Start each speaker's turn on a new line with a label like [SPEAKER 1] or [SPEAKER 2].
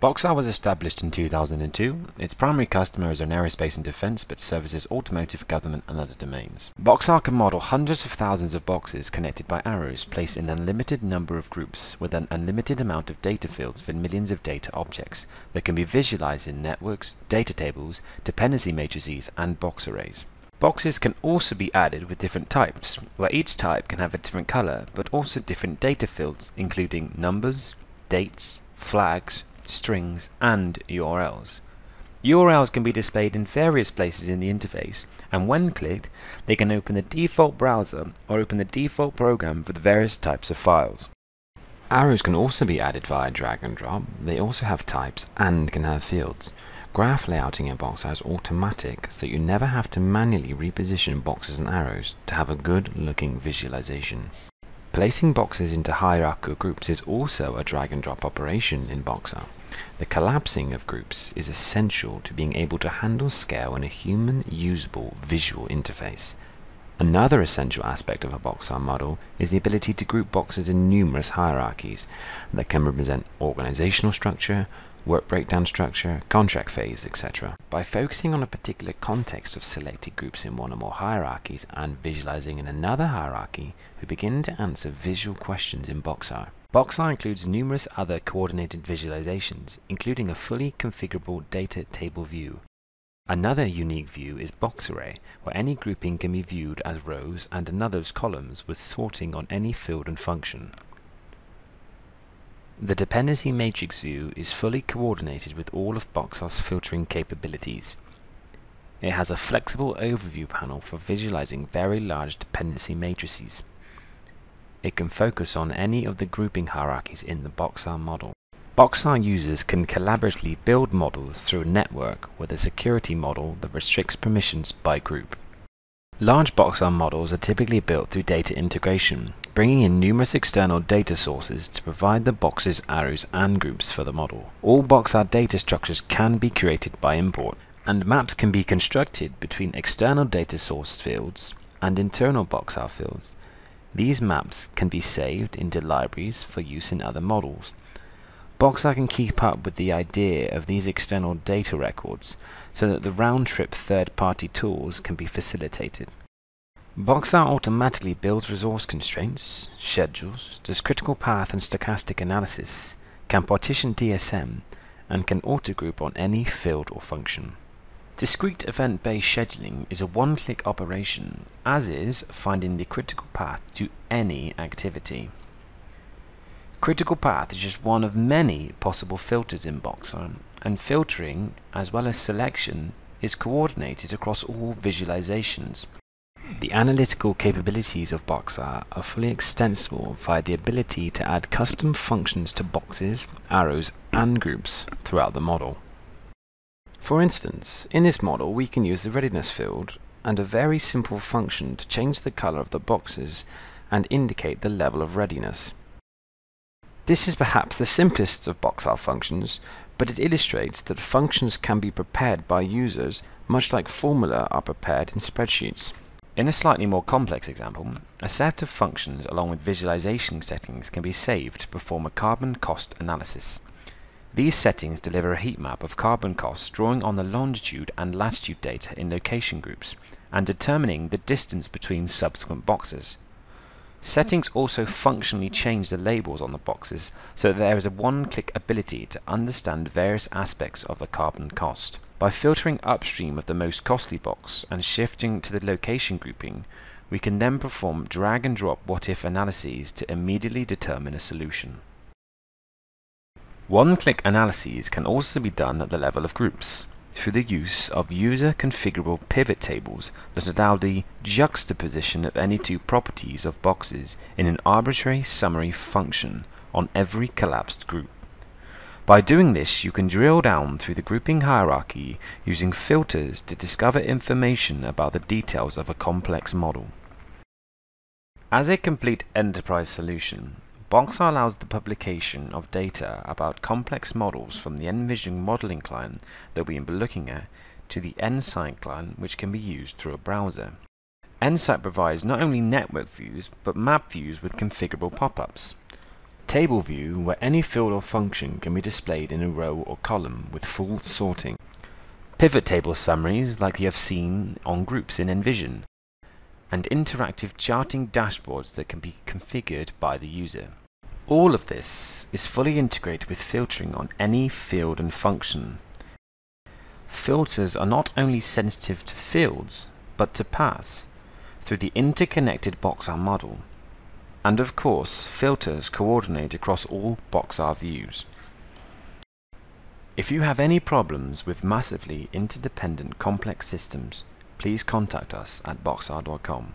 [SPEAKER 1] Boxarr was established in 2002. Its primary customers are in aerospace and defense, but services automotive, government, and other domains. Boxarr can model hundreds of thousands of boxes connected by arrows placed in an unlimited number of groups with an unlimited amount of data fields for millions of data objects that can be visualized in networks, data tables, dependency matrices, and box arrays. Boxes can also be added with different types, where each type can have a different color, but also different data fields, including numbers, dates, flags, strings, and URLs. URLs can be displayed in various places in the interface, and when clicked, they can open the default browser or open the default program for the various types of files. Arrows can also be added via drag and drop. They also have types and can have fields. Graph layouting in Boxarr is automatic so that you never have to manually reposition boxes and arrows to have a good looking visualization. Placing boxes into hierarchical groups is also a drag and drop operation in Boxarr. The collapsing of groups is essential to being able to handle scale in a human usable visual interface. Another essential aspect of a Boxarr model is the ability to group boxes in numerous hierarchies that can represent organizational structure, work breakdown structure, contract phase, etc. By focusing on a particular context of selected groups in one or more hierarchies and visualizing in another hierarchy, we begin to answer visual questions in Boxarr. Boxarr includes numerous other coordinated visualizations, including a fully configurable data table view. Another unique view is box array, where any grouping can be viewed as rows and another as columns with sorting on any field and function. The dependency matrix view is fully coordinated with all of Boxarr's filtering capabilities. It has a flexible overview panel for visualizing very large dependency matrices. It can focus on any of the grouping hierarchies in the Boxarr model. Boxarr users can collaboratively build models through a network with a security model that restricts permissions by group. Large Boxarr models are typically built through data integration, bringing in numerous external data sources to provide the boxes, arrows, and groups for the model. All Boxarr data structures can be created by import, and maps can be constructed between external data source fields and internal Boxarr fields. These maps can be saved into libraries for use in other models. Boxarr can keep up with the idea of these external data records so that the round-trip third-party tools can be facilitated. Boxarr automatically builds resource constraints, schedules, does critical path and stochastic analysis, can partition DSM, and can autogroup on any field or function. Discrete event-based scheduling is a one-click operation, as is finding the critical path to any activity. Critical path is just one of many possible filters in Boxarr, and filtering, as well as selection, is coordinated across all visualizations. The analytical capabilities of Boxarr are fully extensible via the ability to add custom functions to boxes, arrows, and groups throughout the model. For instance, in this model we can use the readiness field and a very simple function to change the color of the boxes and indicate the level of readiness. This is perhaps the simplest of Boxarr functions, but it illustrates that functions can be prepared by users much like formula are prepared in spreadsheets. In a slightly more complex example, a set of functions along with visualization settings can be saved to perform a carbon cost analysis. These settings deliver a heat map of carbon costs drawing on the longitude and latitude data in location groups and determining the distance between subsequent boxes. Settings also functionally change the labels on the boxes so that there is a one-click ability to understand various aspects of the carbon cost. By filtering upstream of the most costly box and shifting to the location grouping, we can then perform drag and drop what-if analyses to immediately determine a solution. One-click analyses can also be done at the level of groups through the use of user configurable pivot tables that allow the juxtaposition of any two properties of boxes in an arbitrary summary function on every collapsed group. By doing this, you can drill down through the grouping hierarchy using filters to discover information about the details of a complex model. As a complete enterprise solution, Boxarr allows the publication of data about complex models from the Envision modeling client that we will be looking at to the nSight client which can be used through a browser. nSight provides not only network views but map views with configurable pop-ups. Table view where any field or function can be displayed in a row or column with full sorting. Pivot table summaries like you have seen on groups in Envision. And interactive charting dashboards that can be configured by the user. All of this is fully integrated with filtering on any field and function. Filters are not only sensitive to fields, but to paths, through the interconnected Boxarr model. And of course, filters coordinate across all Boxarr views. If you have any problems with massively interdependent complex systems, please contact us at boxarr.com.